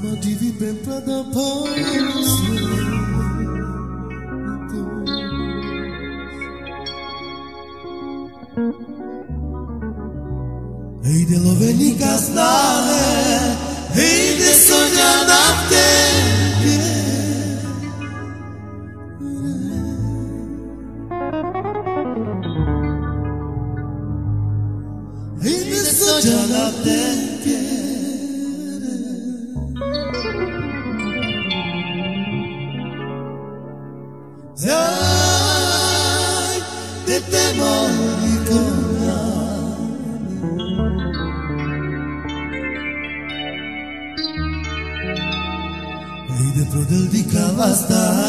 Só de viver vivere da Ei, de deloveni gazdane, Ei, de sonho. dentro del dica basta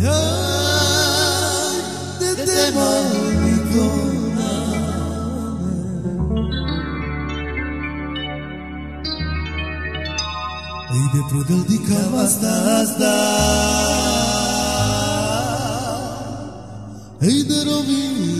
Ide prodildika vastazda tá? Ide rovini